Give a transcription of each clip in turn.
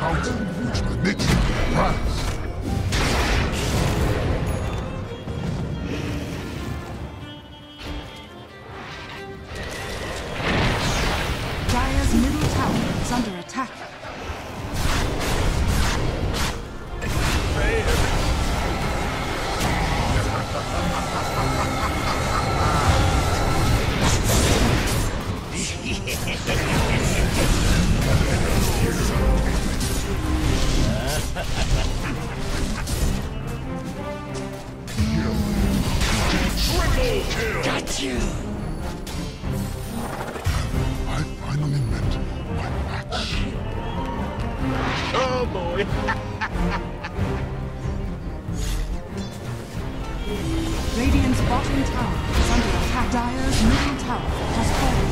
Mountain which permits you to rise. Dire's middle tower is under attack. Bottom tower is under attack. Dire's middle tower has fallen.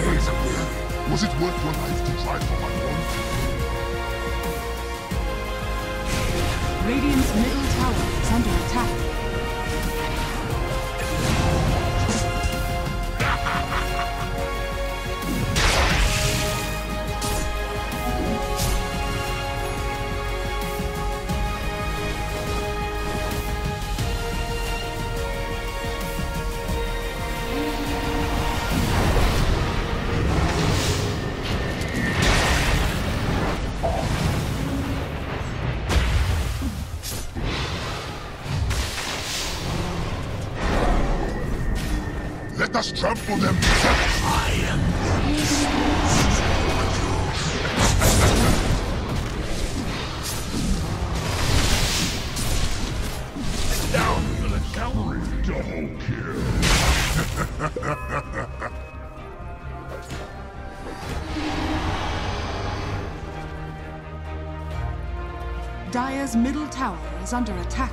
Was it worth your life to try for my own? Radiant's middle tower is under attack. Us trample them to death. I am Down for the count. Double kill. Dire's middle tower is under attack.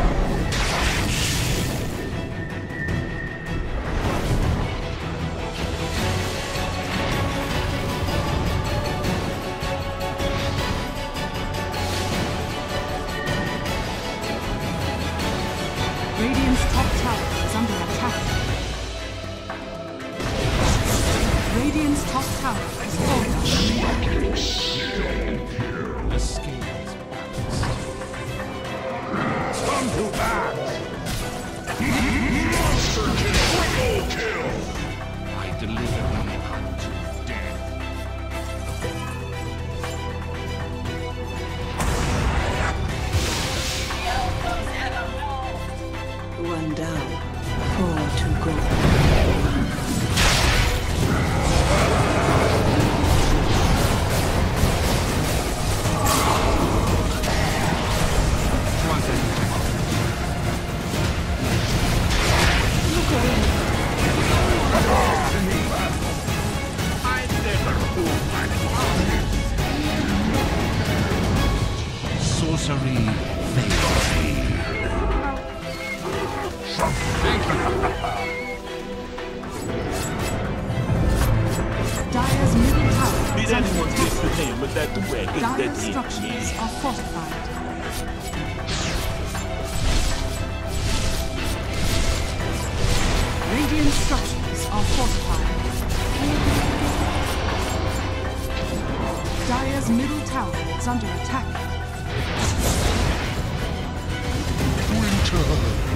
Radiant's top tower Sorcery favors thee. Dire's middle tower Did is anyone attack. the name of that dragon that structures me? are fortified. Radiant structures are fortified. Dire's middle tower is under attack. Winter.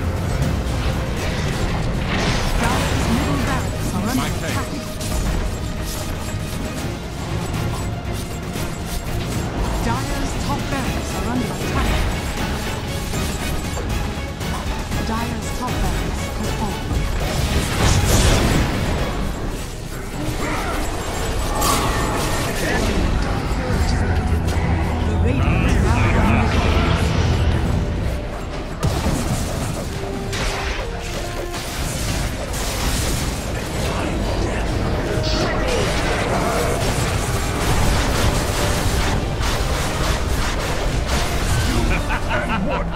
one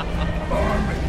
army.